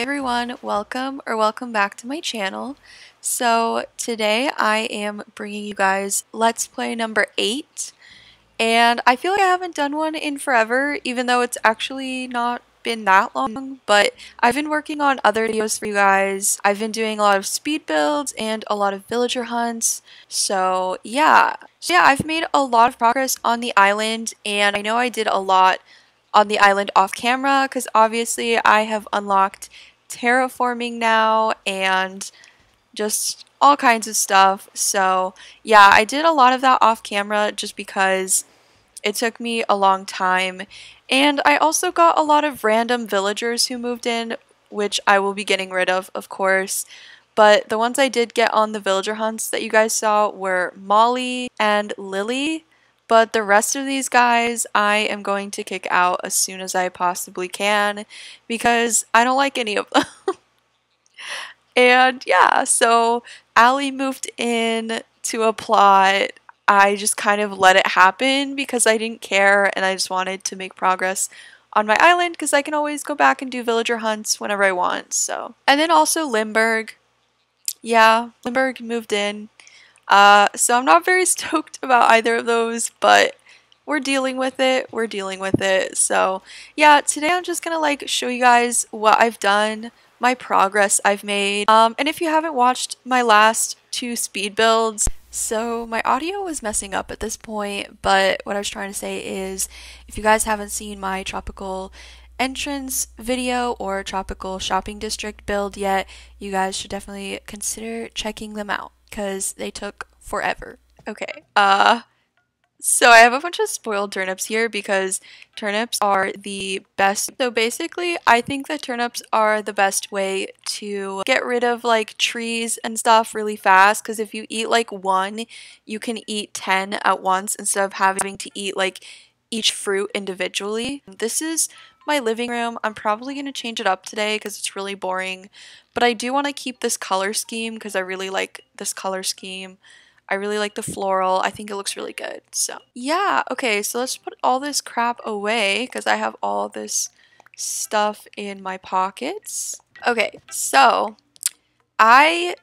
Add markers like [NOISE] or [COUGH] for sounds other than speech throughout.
Everyone, welcome or welcome back to my channel. So today I am bringing you guys Let's Play number 8 and I feel like I haven't done one in forever even though it's actually not been that long but I've been working on other videos for you guys. I've been doing a lot of speed builds and a lot of villager hunts so yeah. So yeah I've made a lot of progress on the island and I know I did a lot on the island off camera because obviously I have unlocked terraforming now and just all kinds of stuff. So yeah, I did a lot of that off camera just because it took me a long time. And I also got a lot of random villagers who moved in, which I will be getting rid of, of course. But the ones I did get on the villager hunts that you guys saw were Molly and Lily. But the rest of these guys, I am going to kick out as soon as I possibly can because I don't like any of [LAUGHS] them. and yeah, so Allie moved in to a plot. I just kind of let it happen because I didn't care and I just wanted to make progress on my island because I can always go back and do villager hunts whenever I want. So, and then also Limberg. Yeah, Limberg moved in. Uh, so I'm not very [LAUGHS] stoked about either of those, but we're dealing with it. We're dealing with it. So yeah, today I'm just gonna like show you guys what I've done, my progress I've made. Um, and if you haven't watched my last two speed builds, so my audio was messing up at this point, but what I was trying to say is if you guys haven't seen my tropical entrance video or tropical shopping district build yet, you guys should definitely consider checking them out because they took forever. Okay, uh, so I have a bunch of spoiled turnips here because turnips are the best. So basically, I think that turnips are the best way to get rid of like trees and stuff really fast because if you eat like one, you can eat 10 at once instead of having to eat like each fruit individually. This is my living room. I'm probably going to change it up today because it's really boring. But I do want to keep this color scheme because I really like this color scheme. I really like the floral. I think it looks really good. So yeah, okay, so let's put all this crap away because I have all this stuff in my pockets. Okay, so I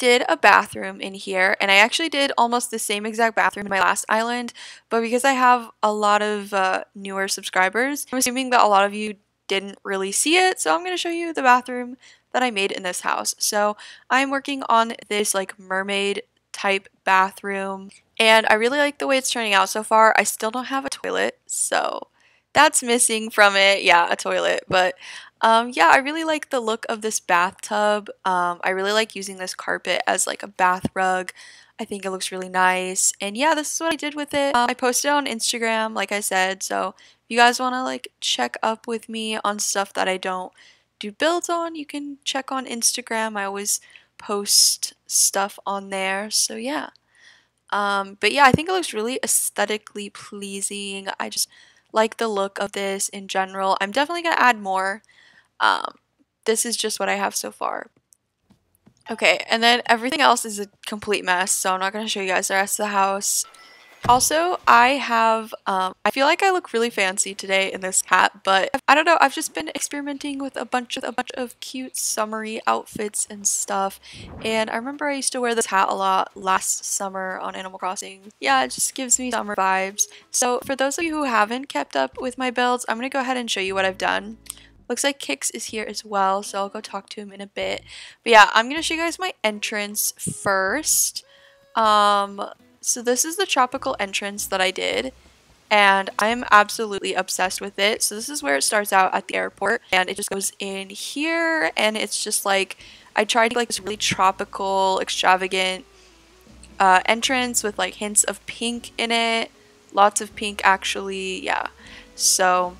did a bathroom in here and I actually did almost the same exact bathroom in my last island but because I have a lot of uh, newer subscribers I'm assuming that a lot of you didn't really see it so I'm going to show you the bathroom that I made in this house. So I'm working on this like mermaid type bathroom and I really like the way it's turning out so far. I still don't have a toilet so that's missing from it. Yeah, a toilet but um, yeah, I really like the look of this bathtub. Um, I really like using this carpet as like a bath rug. I think it looks really nice. And yeah, this is what I did with it. Um, I posted on Instagram, like I said. So if you guys want to like check up with me on stuff that I don't do builds on, you can check on Instagram. I always post stuff on there. So yeah. Um, but yeah, I think it looks really aesthetically pleasing. I just like the look of this in general. I'm definitely going to add more. Um, this is just what I have so far. Okay, and then everything else is a complete mess, so I'm not going to show you guys the rest of the house. Also, I have, um, I feel like I look really fancy today in this hat, but I don't know, I've just been experimenting with a bunch of, a bunch of cute summery outfits and stuff, and I remember I used to wear this hat a lot last summer on Animal Crossing. Yeah, it just gives me summer vibes. So for those of you who haven't kept up with my builds, I'm going to go ahead and show you what I've done. Looks like Kicks is here as well, so I'll go talk to him in a bit. But yeah, I'm going to show you guys my entrance first. Um, so this is the tropical entrance that I did. And I'm absolutely obsessed with it. So this is where it starts out at the airport. And it just goes in here. And it's just like, I tried to like this really tropical, extravagant uh, entrance with like hints of pink in it. Lots of pink actually, yeah. So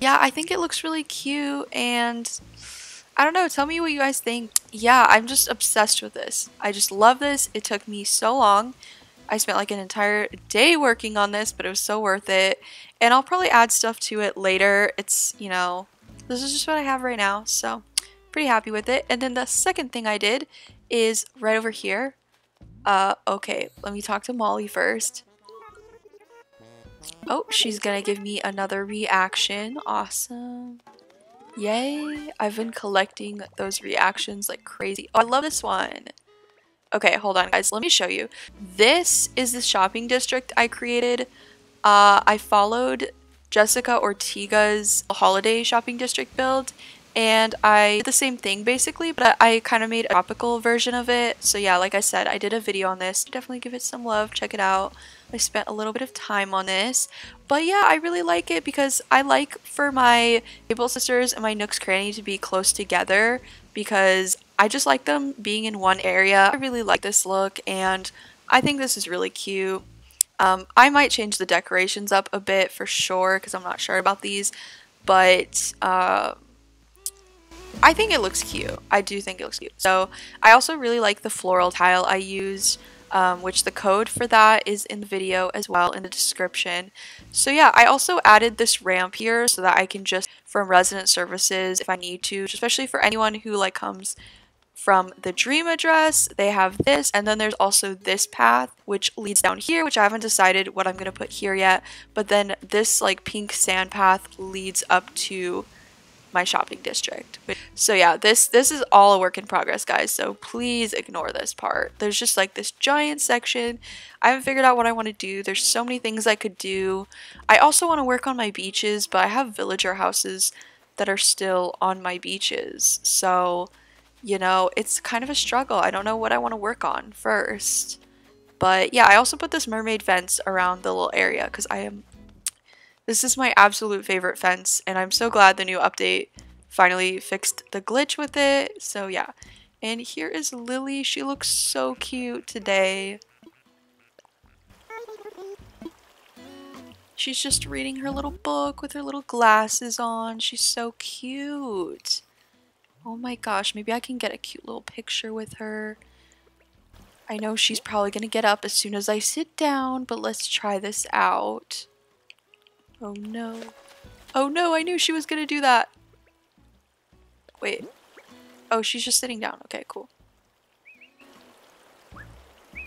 yeah, I think it looks really cute and I don't know, tell me what you guys think. Yeah, I'm just obsessed with this. I just love this. It took me so long. I spent like an entire day working on this, but it was so worth it. And I'll probably add stuff to it later. It's, you know, this is just what I have right now, so pretty happy with it. And then the second thing I did is right over here. Uh, okay, let me talk to Molly first. Oh, she's gonna give me another reaction. Awesome. Yay! I've been collecting those reactions like crazy. Oh, I love this one. Okay, hold on guys, let me show you. This is the shopping district I created. Uh, I followed Jessica Ortega's holiday shopping district build and I did the same thing basically, but I kind of made a tropical version of it. So yeah, like I said, I did a video on this. Definitely give it some love, check it out. I spent a little bit of time on this. But yeah, I really like it because I like for my Able Sisters and my Nook's Cranny to be close together because I just like them being in one area. I really like this look and I think this is really cute. Um, I might change the decorations up a bit for sure because I'm not sure about these, but uh, I think it looks cute. I do think it looks cute. So I also really like the floral tile I used, um, which the code for that is in the video as well in the description. So yeah, I also added this ramp here so that I can just from resident services if I need to, especially for anyone who like comes from the dream address they have this and then there's also this path which leads down here which i haven't decided what i'm going to put here yet but then this like pink sand path leads up to my shopping district. So yeah, this this is all a work in progress, guys. So please ignore this part. There's just like this giant section. I haven't figured out what I want to do. There's so many things I could do. I also want to work on my beaches, but I have villager houses that are still on my beaches. So, you know, it's kind of a struggle. I don't know what I want to work on first. But yeah, I also put this mermaid fence around the little area because I am this is my absolute favorite fence, and I'm so glad the new update finally fixed the glitch with it. So yeah. And here is Lily. She looks so cute today. She's just reading her little book with her little glasses on. She's so cute. Oh my gosh, maybe I can get a cute little picture with her. I know she's probably going to get up as soon as I sit down, but let's try this out. Oh no. Oh no, I knew she was gonna do that. Wait. Oh, she's just sitting down. Okay, cool.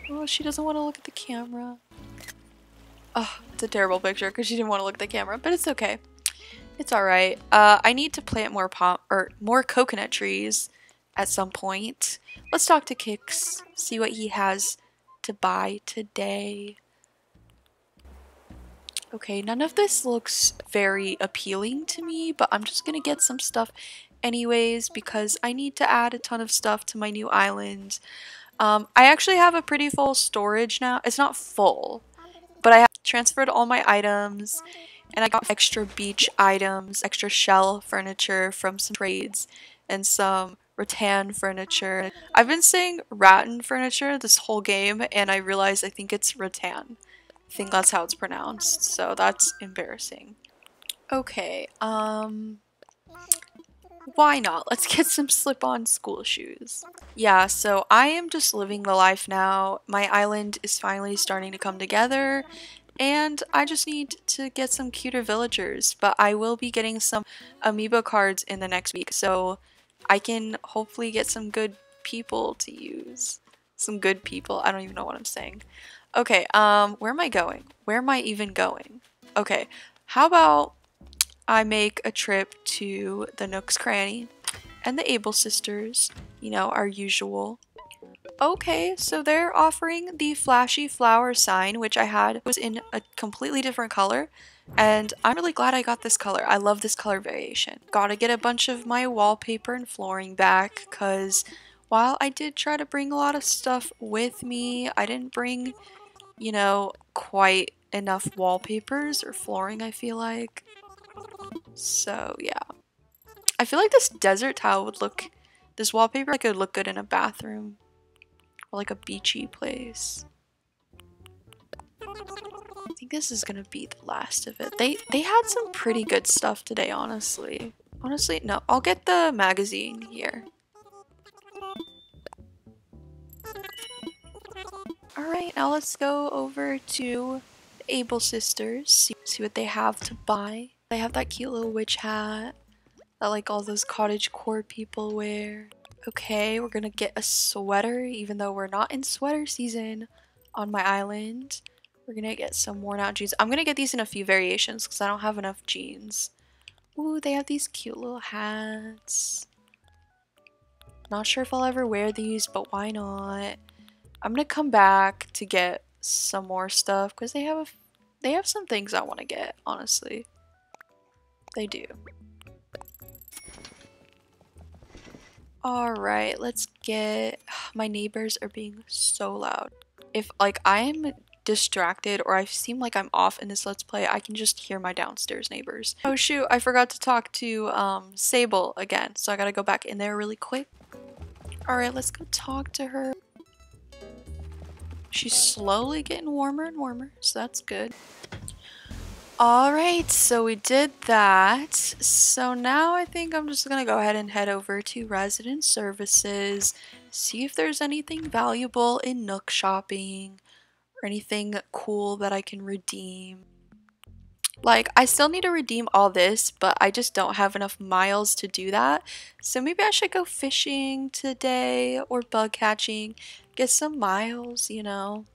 Oh, she doesn't want to look at the camera. Oh, it's a terrible picture because she didn't want to look at the camera, but it's okay. It's alright. Uh, I need to plant more palm or more coconut trees at some point. Let's talk to Kicks, see what he has to buy today. Okay, none of this looks very appealing to me, but I'm just gonna get some stuff anyways because I need to add a ton of stuff to my new island. Um, I actually have a pretty full storage now. It's not full, but I have transferred all my items and I got extra beach items, extra shell furniture from some trades and some rattan furniture. I've been saying rattan furniture this whole game and I realized I think it's rattan. Think that's how it's pronounced, so that's embarrassing. Okay, um... Why not? Let's get some slip-on school shoes. Yeah, so I am just living the life now. My island is finally starting to come together, and I just need to get some cuter villagers, but I will be getting some amiibo cards in the next week, so I can hopefully get some good people to use. Some good people. I don't even know what I'm saying. Okay, um, where am I going? Where am I even going? Okay, how about I make a trip to the Nook's Cranny and the Able Sisters, you know, our usual. Okay, so they're offering the flashy flower sign, which I had was in a completely different color. And I'm really glad I got this color. I love this color variation. Gotta get a bunch of my wallpaper and flooring back because while I did try to bring a lot of stuff with me, I didn't bring you know, quite enough wallpapers or flooring, I feel like. So, yeah. I feel like this desert tile would look, this wallpaper like it would look good in a bathroom. Or like a beachy place. I think this is gonna be the last of it. They they had some pretty good stuff today, honestly. Honestly, no. I'll get the magazine here. Alright, now let's go over to the Able Sisters, see, see what they have to buy. They have that cute little witch hat that like all those cottage core people wear. Okay, we're gonna get a sweater even though we're not in sweater season on my island. We're gonna get some worn out jeans. I'm gonna get these in a few variations because I don't have enough jeans. Ooh, they have these cute little hats. Not sure if I'll ever wear these, but why not? I'm gonna come back to get some more stuff because they have a, they have some things I want to get, honestly. They do. Alright, let's get... [SIGHS] My neighbors are being so loud. If, like, I'm distracted or I seem like I'm off in this Let's Play, I can just hear my downstairs neighbors. Oh shoot, I forgot to talk to um, Sable again, so I gotta go back in there really quick. Alright, let's go talk to her. She's slowly getting warmer and warmer, so that's good. Alright, so we did that. So now I think I'm just gonna go ahead and head over to resident services, see if there's anything valuable in Nook shopping or anything cool that I can redeem. Like, I still need to redeem all this, but I just don't have enough miles to do that. So maybe I should go fishing today or bug catching, get some miles, you know.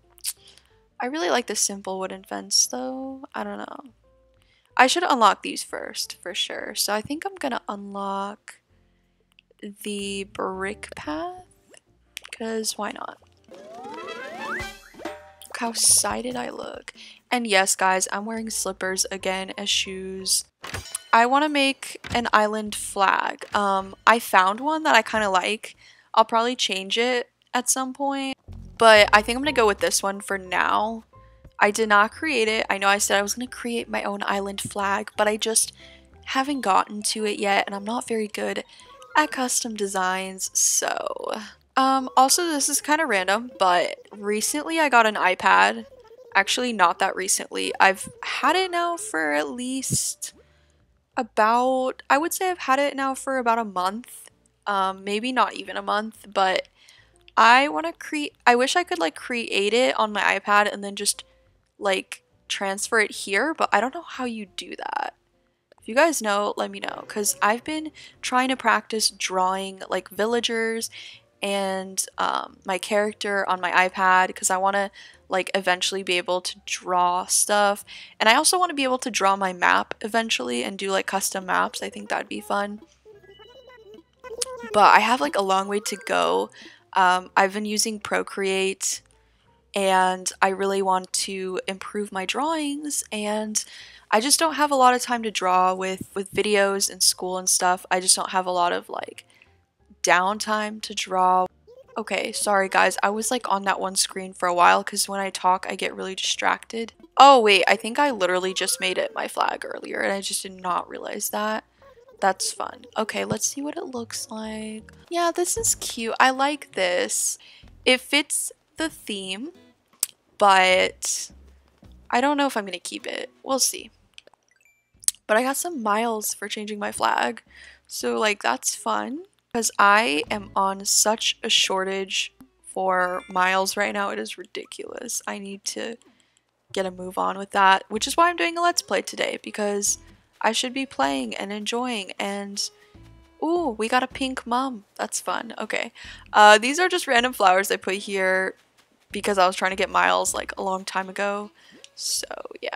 I really like the simple wooden fence though. I don't know. I should unlock these first for sure. So I think I'm gonna unlock the brick path because why not? Look how excited I look. And yes, guys, I'm wearing slippers again as shoes. I want to make an island flag. Um, I found one that I kind of like. I'll probably change it at some point. But I think I'm going to go with this one for now. I did not create it. I know I said I was going to create my own island flag, but I just haven't gotten to it yet and I'm not very good at custom designs. So, um, also this is kind of random, but recently I got an iPad. Actually, not that recently. I've had it now for at least about, I would say I've had it now for about a month. Um, maybe not even a month, but I want to create, I wish I could like create it on my iPad and then just like transfer it here, but I don't know how you do that. If you guys know, let me know because I've been trying to practice drawing like villagers and um, my character on my iPad because I want to like eventually be able to draw stuff and I also want to be able to draw my map eventually and do like custom maps. I think that'd be fun. But I have like a long way to go um, I've been using Procreate and I really want to improve my drawings and I just don't have a lot of time to draw with with videos and school and stuff. I just don't have a lot of like downtime to draw. Okay, sorry guys. I was like on that one screen for a while cuz when I talk I get really distracted. Oh wait, I think I literally just made it my flag earlier and I just did not realize that. That's fun. Okay, let's see what it looks like. Yeah, this is cute. I like this. It fits the theme, but I don't know if I'm going to keep it. We'll see. But I got some miles for changing my flag. So, like, that's fun. Because I am on such a shortage for miles right now. It is ridiculous. I need to get a move on with that. Which is why I'm doing a Let's Play today. Because I should be playing and enjoying and Ooh, we got a pink mom. That's fun. Okay. Uh, these are just random flowers I put here because I was trying to get miles like a long time ago. So yeah.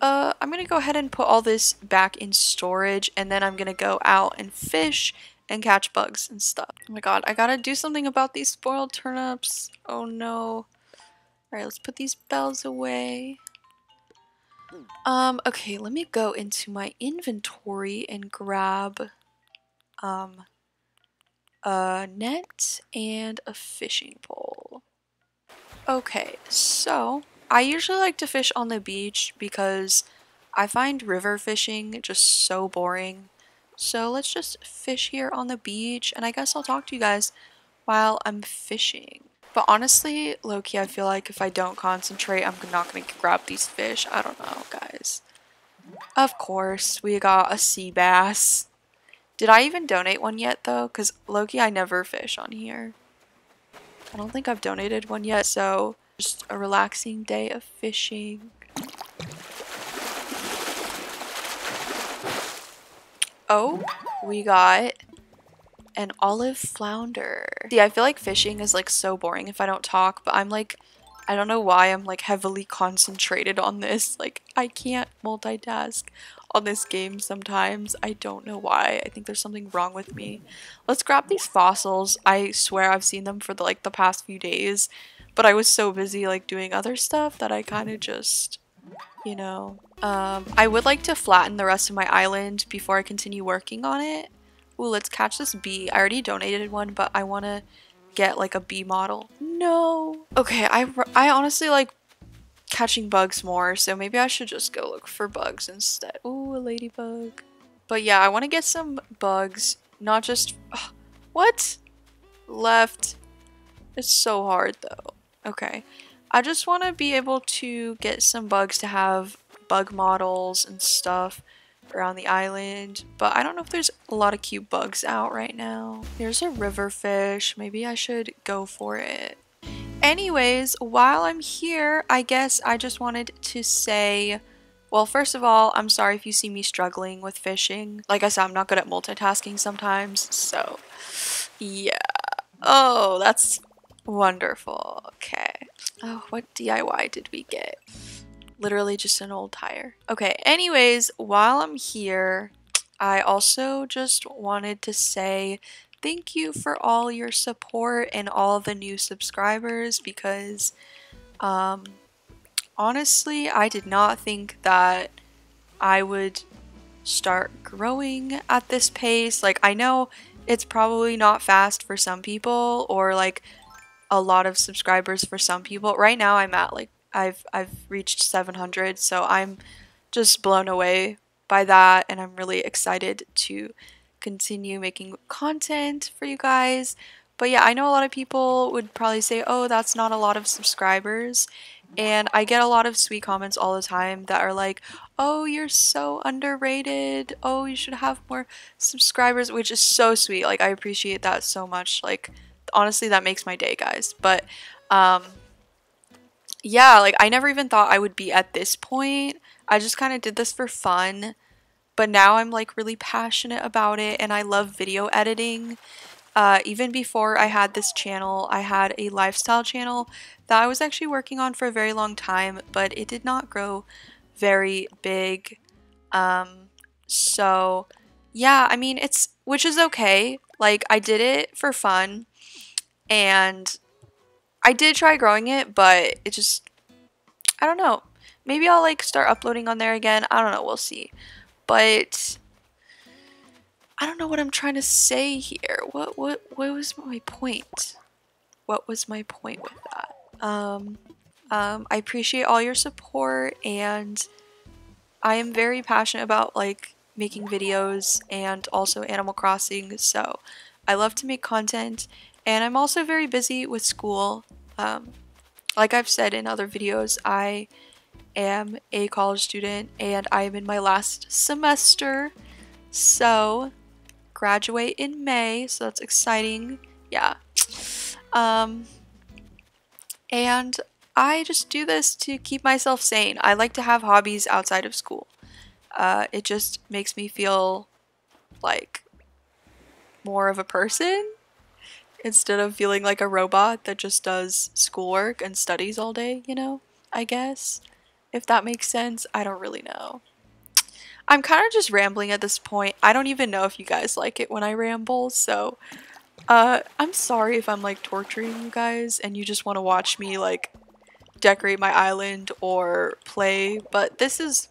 Uh, I'm gonna go ahead and put all this back in storage and then I'm gonna go out and fish and catch bugs and stuff. Oh my god, I gotta do something about these spoiled turnips. Oh no. Alright, let's put these bells away. Um, okay, let me go into my inventory and grab um, a net and a fishing pole. Okay, so I usually like to fish on the beach because I find river fishing just so boring. So let's just fish here on the beach and I guess I'll talk to you guys while I'm fishing. But honestly, Loki, I feel like if I don't concentrate, I'm not going to grab these fish. I don't know, guys. Of course, we got a sea bass. Did I even donate one yet, though? Because Loki, I never fish on here. I don't think I've donated one yet, so just a relaxing day of fishing. Oh, we got an olive flounder. See, I feel like fishing is like so boring if I don't talk, but I'm like I don't know why I'm like heavily concentrated on this. Like I can't multitask on this game sometimes. I don't know why. I think there's something wrong with me. Let's grab these fossils. I swear I've seen them for the, like the past few days, but I was so busy like doing other stuff that I kind of just, you know. Um, I would like to flatten the rest of my island before I continue working on it. Ooh, let's catch this bee. I already donated one, but I want to get like a bee model. No. Okay, I, I honestly like catching bugs more, so maybe I should just go look for bugs instead. Ooh, a ladybug. But yeah, I want to get some bugs, not just... Ugh, what? Left. It's so hard though. Okay. I just want to be able to get some bugs to have bug models and stuff around the island, but I don't know if there's a lot of cute bugs out right now. There's a river fish. Maybe I should go for it. Anyways, while I'm here, I guess I just wanted to say, well, first of all, I'm sorry if you see me struggling with fishing. Like I said, I'm not good at multitasking sometimes, so yeah. Oh, that's wonderful. Okay. Oh, what DIY did we get? Literally just an old tire. Okay, anyways, while I'm here, I also just wanted to say thank you for all your support and all the new subscribers because um, honestly, I did not think that I would start growing at this pace. Like, I know it's probably not fast for some people or like a lot of subscribers for some people. Right now, I'm at like I've I've reached 700, so I'm just blown away by that, and I'm really excited to continue making content for you guys. But yeah, I know a lot of people would probably say, oh, that's not a lot of subscribers. And I get a lot of sweet comments all the time that are like, oh, you're so underrated. Oh, you should have more subscribers, which is so sweet. Like, I appreciate that so much. Like, honestly, that makes my day, guys. But, um, yeah, like, I never even thought I would be at this point. I just kind of did this for fun but now I'm like really passionate about it and I love video editing. Uh, even before I had this channel, I had a lifestyle channel that I was actually working on for a very long time, but it did not grow very big. Um, so yeah, I mean, it's, which is okay. Like, I did it for fun and I did try growing it, but it just, I don't know. Maybe I'll like start uploading on there again. I don't know. We'll see but I don't know what I'm trying to say here. What what what was my point? What was my point with that? Um, um, I appreciate all your support and I am very passionate about like making videos and also Animal Crossing. So I love to make content and I'm also very busy with school. Um, like I've said in other videos, I am a college student and I am in my last semester. So, graduate in May, so that's exciting. Yeah. Um, and I just do this to keep myself sane. I like to have hobbies outside of school. Uh, it just makes me feel like more of a person instead of feeling like a robot that just does schoolwork and studies all day, you know, I guess. If that makes sense, I don't really know. I'm kind of just rambling at this point. I don't even know if you guys like it when I ramble, so uh, I'm sorry if I'm like torturing you guys and you just want to watch me like decorate my island or play, but this is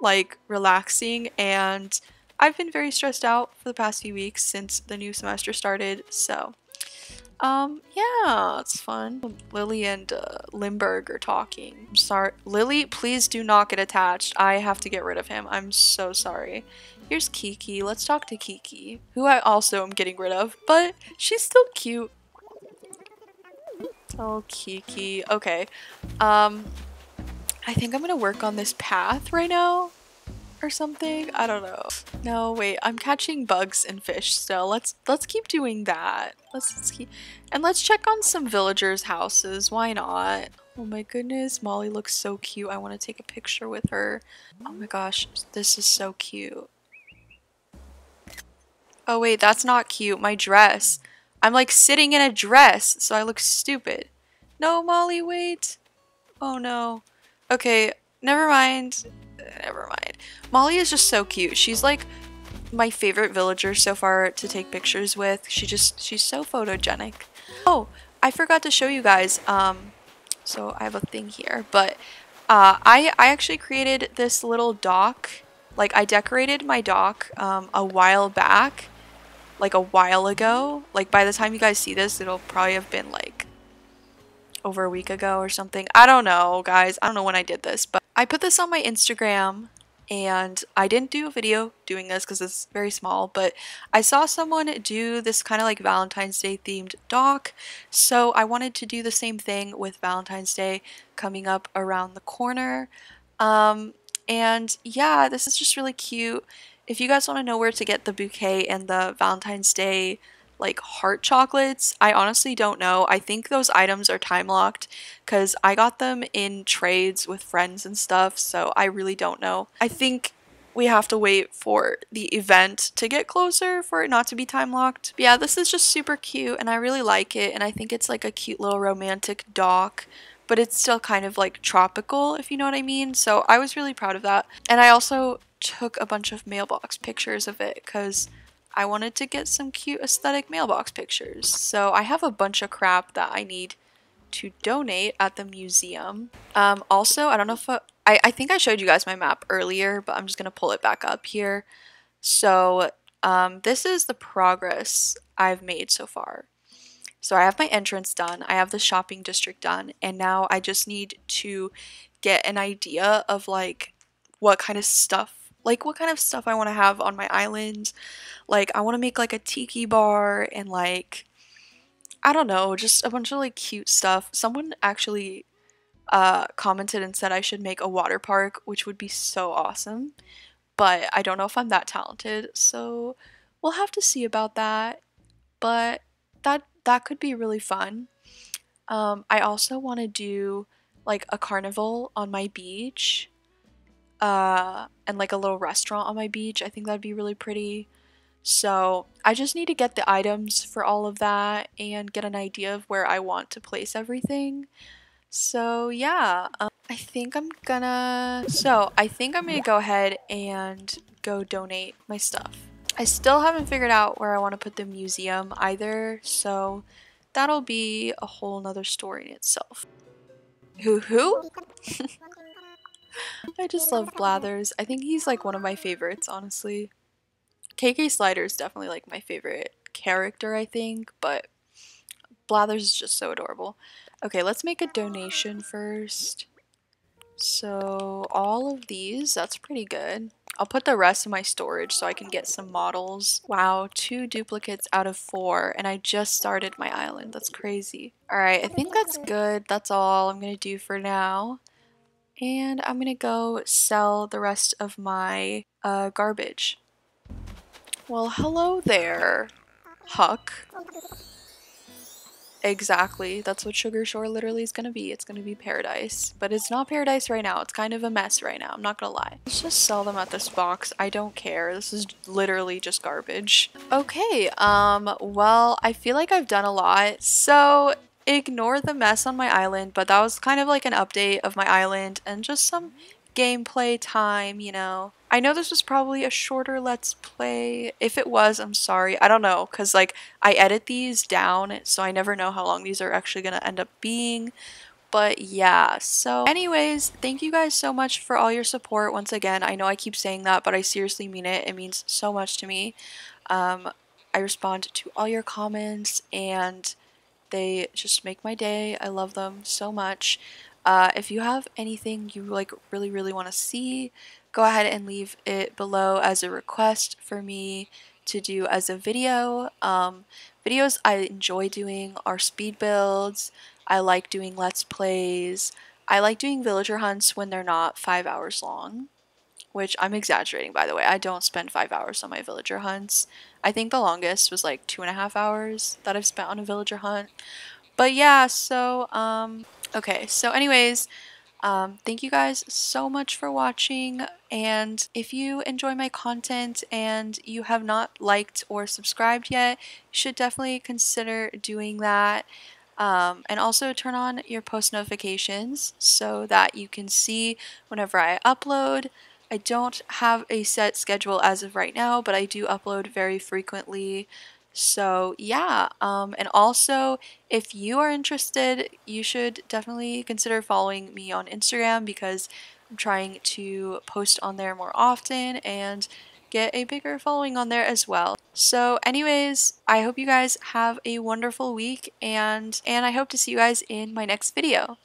like relaxing and I've been very stressed out for the past few weeks since the new semester started, so um, yeah, it's fun. Lily and uh, Limberg are talking. I'm sorry. Lily, please do not get attached. I have to get rid of him. I'm so sorry. Here's Kiki. Let's talk to Kiki, who I also am getting rid of, but she's still cute. Oh, Kiki. Okay. Um, I think I'm gonna work on this path right now or something. I don't know. No, wait, I'm catching bugs and fish still. Let's let's keep doing that. Let's, let's keep and let's check on some villagers' houses. Why not? Oh my goodness, Molly looks so cute. I want to take a picture with her. Oh my gosh, this is so cute. Oh wait, that's not cute. My dress. I'm like sitting in a dress, so I look stupid. No, Molly, wait. Oh no. Okay, never mind. Never mind. Molly is just so cute. She's like my favorite villager so far to take pictures with. She just, she's so photogenic. Oh, I forgot to show you guys. Um, so I have a thing here, but uh, I, I actually created this little dock. Like I decorated my dock um, a while back, like a while ago. Like by the time you guys see this, it'll probably have been like over a week ago or something. I don't know, guys. I don't know when I did this, but I put this on my Instagram and I didn't do a video doing this because it's very small, but I saw someone do this kind of like Valentine's Day themed dock, so I wanted to do the same thing with Valentine's Day coming up around the corner. Um, and yeah, this is just really cute. If you guys want to know where to get the bouquet and the Valentine's Day like heart chocolates. I honestly don't know. I think those items are time locked because I got them in trades with friends and stuff, so I really don't know. I think we have to wait for the event to get closer for it not to be time locked. But yeah, this is just super cute and I really like it and I think it's like a cute little romantic dock but it's still kind of like tropical if you know what I mean. So I was really proud of that. And I also took a bunch of mailbox pictures of it because I wanted to get some cute aesthetic mailbox pictures. So I have a bunch of crap that I need to donate at the museum. Um, also, I don't know if I, I, I think I showed you guys my map earlier, but I'm just going to pull it back up here. So um, this is the progress I've made so far. So I have my entrance done, I have the shopping district done, and now I just need to get an idea of like what kind of stuff like what kind of stuff I want to have on my island. Like I want to make like a tiki bar and like I don't know, just a bunch of like cute stuff. Someone actually uh, commented and said I should make a water park, which would be so awesome. But I don't know if I'm that talented, so we'll have to see about that. But that that could be really fun. Um, I also want to do like a carnival on my beach uh, and like a little restaurant on my beach. I think that'd be really pretty. So I just need to get the items for all of that and get an idea of where I want to place everything. So yeah, um, I think I'm gonna, so I think I'm gonna go ahead and go donate my stuff. I still haven't figured out where I want to put the museum either, so that'll be a whole nother story in itself. Who who? [LAUGHS] I just love Blathers. I think he's like one of my favorites, honestly. KK Slider is definitely like my favorite character, I think, but Blathers is just so adorable. Okay, let's make a donation first. So all of these, that's pretty good. I'll put the rest in my storage so I can get some models. Wow, two duplicates out of four, and I just started my island. That's crazy. Alright, I think that's good. That's all I'm gonna do for now and I'm gonna go sell the rest of my uh, garbage. Well, hello there, Huck. Exactly, that's what Sugar Shore literally is gonna be. It's gonna be paradise. But it's not paradise right now, it's kind of a mess right now, I'm not gonna lie. Let's just sell them at this box, I don't care. This is literally just garbage. Okay, um, well, I feel like I've done a lot. So ignore the mess on my island, but that was kind of like an update of my island and just some gameplay time, you know. I know this was probably a shorter let's play. If it was, I'm sorry. I don't know, because like I edit these down, so I never know how long these are actually going to end up being. But yeah, so anyways, thank you guys so much for all your support once again. I know I keep saying that, but I seriously mean it. It means so much to me. Um, I respond to all your comments and they just make my day. I love them so much. Uh, if you have anything you like really really want to see, go ahead and leave it below as a request for me to do as a video. Um, videos I enjoy doing are speed builds. I like doing let's plays. I like doing villager hunts when they're not five hours long which I'm exaggerating by the way. I don't spend five hours on my villager hunts. I think the longest was like two and a half hours that I've spent on a villager hunt. But yeah, so, um, okay, so anyways, um, thank you guys so much for watching, and if you enjoy my content and you have not liked or subscribed yet, you should definitely consider doing that. Um, and also turn on your post notifications so that you can see whenever I upload. I don't have a set schedule as of right now, but I do upload very frequently. So, yeah. Um, and also, if you are interested, you should definitely consider following me on Instagram because I'm trying to post on there more often and get a bigger following on there as well. So anyways, I hope you guys have a wonderful week and and I hope to see you guys in my next video.